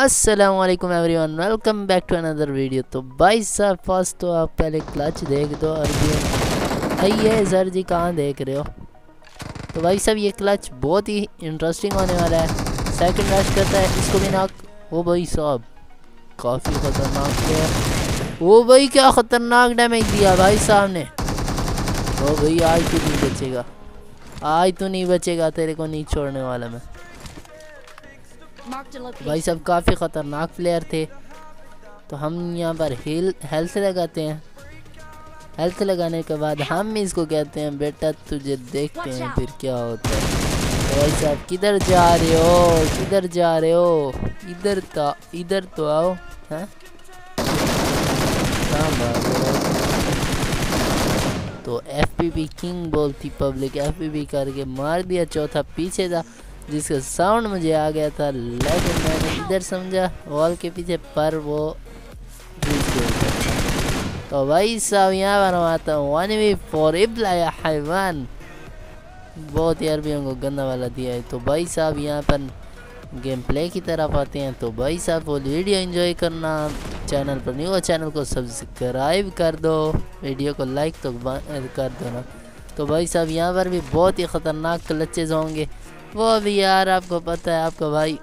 السلام علیکم every one welcome back to another video تو بھائی صاحب فرسٹ تو آپ پہلے کلچ دیکھ دو، اور یہ آئیے سر جی کہاں دیکھ رہے ہو؟ تو بھائی صاحب، یہ کلچ بہت ہی انٹرسٹنگ ہونے والا ہے۔ سیکنڈ ریش کرتا ہے، اس کو بھی ناک وہ بھائی صاحب، کافی خطرناک ہے۔ وہ بھائی، کیا خطرناک ڈیمیج دیا بھائی صاحب نے۔ وہ بھائی، آج تو نہیں بچے گا۔ آج تو نہیں بچے گا، تیرے کو نہیں چھوڑنے والا میں۔ بھائی صاحب کافی خطرناک پلیئر تھے۔ تو ہم یہاں پر ہیلتھ لگاتے ہیں۔ ہیلتھ لگانے کے بعد ہم اس کو کہتے ہیں بیٹا تجھے دیکھتے ہیں پھر کیا ہوتا ہے۔ بھائی صاحب کدھر جا رہے ہو؟ کدھر جا رہے ہو؟ ادھر تو ادھر تو آؤ ہاں؟ تو ایف پی پی کنگ بولتی پبلک ایف پی پی کر کے مار دیا چوتھا پیچھے تھا جس کا ساؤنڈ مجھے آ گیا تھا، لیکن میں نے ادھر سمجھا وال کے پیچھے، پر وہ تو بھائی صاحب، یہاں پر ہوں۔ ون وی فور ابلا یا حیوان۔ بہت ہی عربیوں کو گندہ والا دیا ہے۔ تو بھائی صاحب، یہاں پر گیم پلے کی طرف آتے ہیں۔ تو بھائی صاحب، وہ ویڈیو انجوائے کرنا چینل پر نہیں ہو چینل کو سبسکرائب کر دو۔ ویڈیو کو لائک تو کر دو نا تو بھائی صاحب، یہاں پر بھی بہت ہی خطرناک کلچز ہوں گے۔ وہ بھی یار، آپ کو پتہ ہے، آپ کا بھائی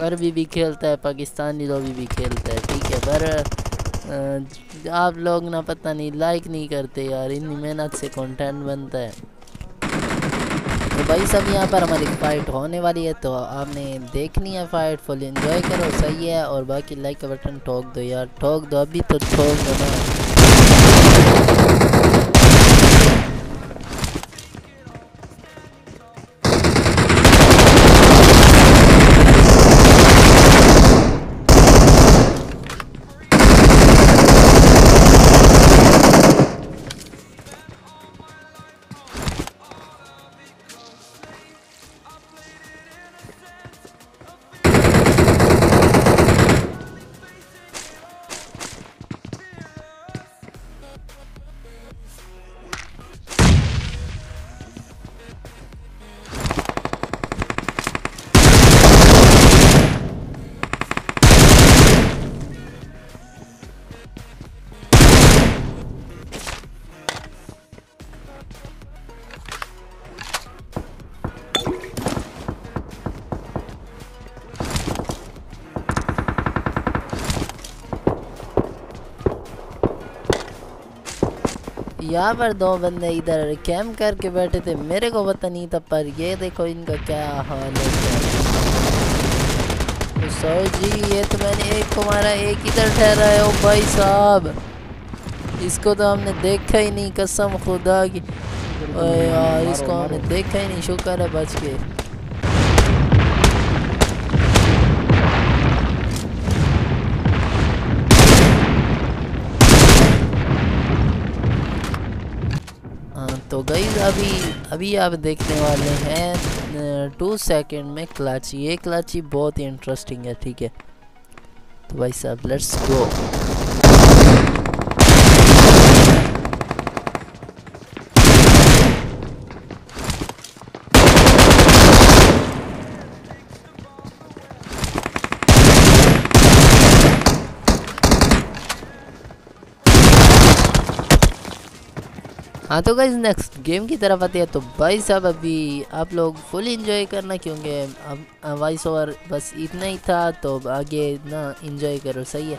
عربی بھی کھیلتا ہے، پاکستانی لوگ بھی کھیلتا ہے، ٹھیک ہے؟ پر آپ لوگ نہ پتہ نہیں، لائک نہیں کرتے یار، اتنی محنت سے کنٹینٹ بنتا ہے۔ تو بھائی سب یہاں پر ہماری فائٹ ہونے والی ہے، تو آپ نے دیکھنی ہے فائٹ فل انجوائے کرو، صحیح ہے، اور باقی لائک کا بٹن ٹھوک دو یار، ٹھوک دو، ابھی تو ٹھوک دو نا۔ یہاں پر دو بندے ادھر کیمپ کر کے بیٹھے تھے، میرے کو پتہ نہیں تھا، پر یہ دیکھو ان کا کیا حال ہے۔ سر جی یہ تو میں نے ایک کو مارا، ایک ادھر ٹھہرا ہے او بھائی صاحب، اس کو تو ہم نے دیکھا ہی نہیں، قسم خدا کی۔ یار، اس کو ہم نے دیکھا ہی نہیں، شکر ہے، بچ کے تو گئیز ابھی ابھی آپ دیکھنے والے ہیں، ٹو سیکنڈ میں کلاچی یہ کلاچی بہت ہی انٹرسٹنگ ہے، ٹھیک ہے۔ تو بھائی صاحب لیٹس گو ہاں تو گائز نیکسٹ گیم کی طرف آتے ہیں۔ تو بھائی صاحب، ابھی آپ لوگ فل انجوائے کرنا، کیونکہ وائس ہاں، اوور بس اتنا ہی تھا۔ تو آگے اتنا انجوائے کرو، صحیح ہے۔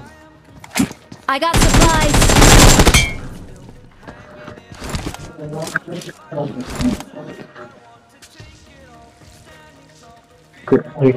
I got supplies. Good.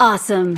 Awesome.